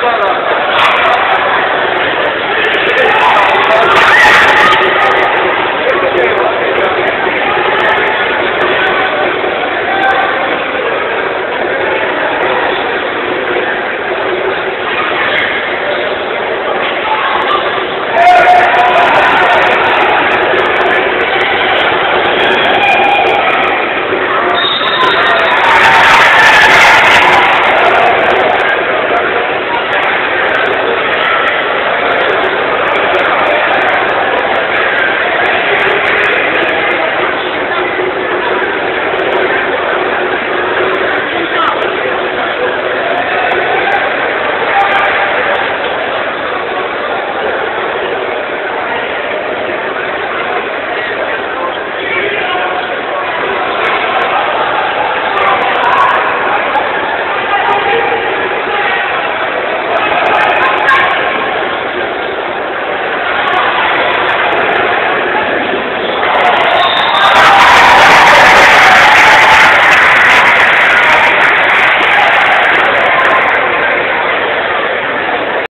Sara.